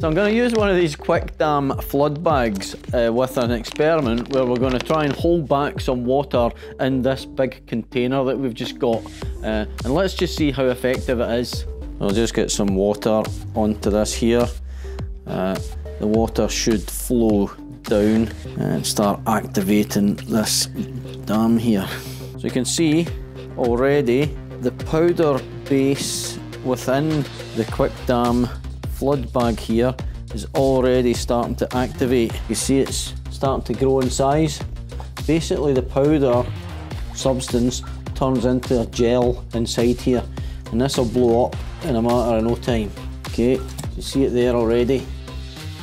So I'm going to use one of these quick dam flood bags uh, with an experiment where we're going to try and hold back some water in this big container that we've just got. Uh, and let's just see how effective it is. I'll just get some water onto this here. Uh, the water should flow down and start activating this dam here. So you can see already the powder base within the quick dam flood bag here is already starting to activate. You see it's starting to grow in size. Basically the powder substance turns into a gel inside here and this will blow up in a matter of no time. Okay, you see it there already.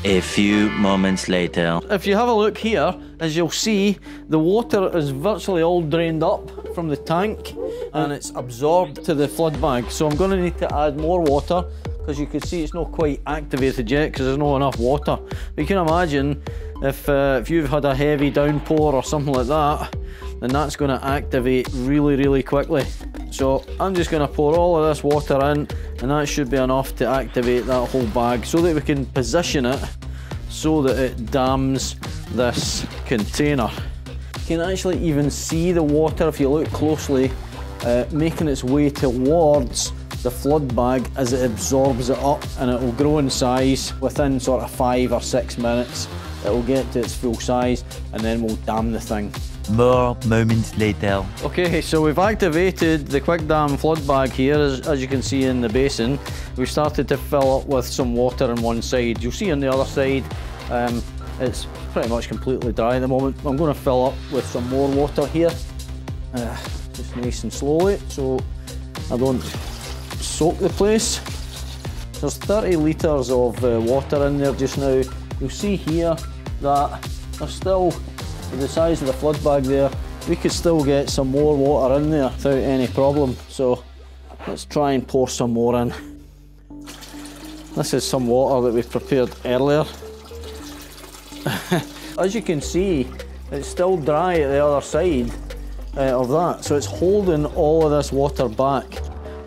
A few moments later. If you have a look here, as you'll see, the water is virtually all drained up from the tank and it's absorbed to the flood bag. So I'm going to need to add more water because you can see it's not quite activated yet because there's not enough water. But you can imagine if, uh, if you've had a heavy downpour or something like that, then that's going to activate really, really quickly. So I'm just going to pour all of this water in and that should be enough to activate that whole bag so that we can position it so that it dams this container. You can actually even see the water if you look closely uh, making its way towards the flood bag as it absorbs it up and it will grow in size within sort of five or six minutes. It will get to its full size and then we'll dam the thing. More moments later. Okay, so we've activated the quick dam flood bag here, as, as, you can see in the basin. We've started to fill up with some water on one side. You'll see on the other side, um, it's pretty much completely dry at the moment. I'm going to fill up with some more water here, uh, just nice and slowly, so I don't soak the place. There's 30 litres of uh, water in there just now. You'll see here that there's still, the size of the flood bag there, we could still get some more water in there without any problem. So let's try and pour some more in. This is some water that we prepared earlier. As you can see, it's still dry at the other side uh, of that, so it's holding all of this water back.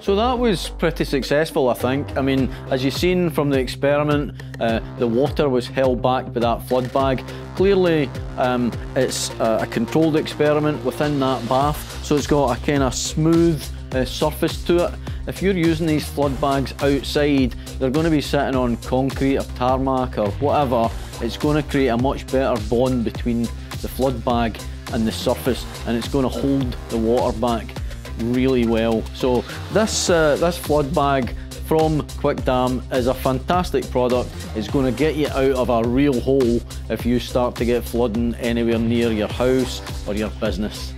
So that was pretty successful, I think. I mean, as you've seen from the experiment, uh, the water was held back by that flood bag. Clearly, um, it's a, a, controlled experiment within that bath, so it's got a kind of smooth uh, surface to it. If you're using these flood bags outside, they're going to be sitting on concrete or tarmac or whatever. It's going to create a much better bond between the flood bag and the surface, and it's going to hold the water back really well. So this, uh, this flood bag from Quick Dam is a fantastic product. It's going to get you out of a real hole if you start to get flooding anywhere near your house or your business.